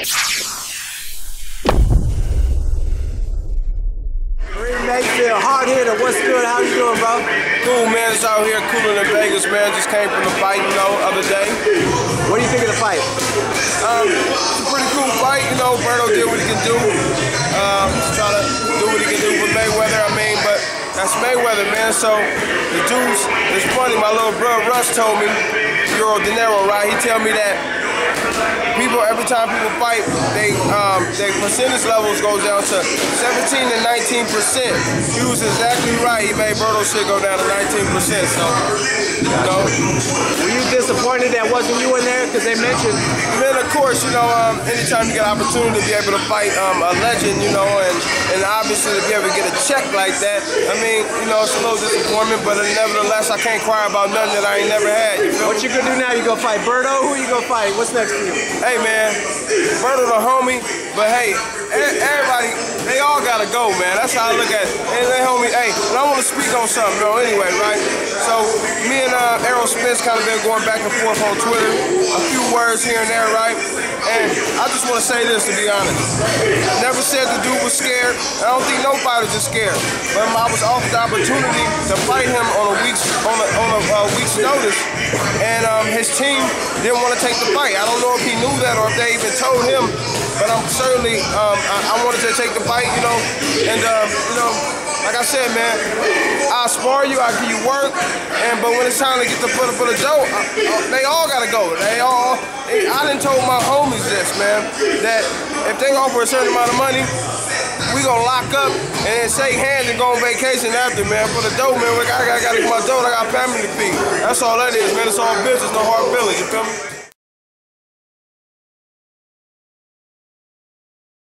Karim Mayfield, Hard Hitta. What's good? How you doing, bro? Cool, man. It's out here cooler than Vegas, man. Just came from the fight, you know, other day. What do you think of the fight? Um, it's a pretty cool fight, you know. Berto did what he can do. Um, just trying to do what he can do with Mayweather. I mean, but that's Mayweather, man. So the dudes, it's funny. My little brother Russ told me, Euro Dinero, right? He tell me that people every time people fight, they um, their percentage levels goes down to 17 to 19 percent. He was exactly right. He made Berto shit go down to 19 percent. So, you know, Were you disappointed that wasn't you in there? Because they mentioned then of course, you know, um, anytime you get an opportunity to be able to fight um, a legend, you know, and and obviously to be able to get a check like that, I mean, you know, it's a little disappointment, but nevertheless, I can't cry about nothing that I ain't never had. You what you gonna do now? You gonna fight Berto? Who you gonna fight? What's next for you? Hey man, Berto the homie, but hey, everybody, they all gotta go, man. That's how I look at it. And they homie, hey, I wanna speak on something though anyway, right? So me and uh, Errol Spence kind of been going back and forth on Twitter, a few words here and there, right? And I just wanna say this to be honest. Never said the dude was scared. I don't think no fighters are scared. But I was offered the opportunity to fight him on a week's on a, notice, and um, his team didn't want to take the fight. I don't know if he knew that or if they even told him, but I'm certainly um, I, I wanted to take the fight, you know, and um, you know. Like I said, man, I spar you, I give you work, and but when it's time to get the foot for the dough, they all gotta go. They all. They, I done told my homies this, man, that if they offer a certain amount of money, we gonna lock up and then shake hands and go on vacation after, man. For the dough, man, we gotta, gotta, gotta get my dough. I got family to feed. That's all that is, man. It's all business, no hard feelings. You feel me?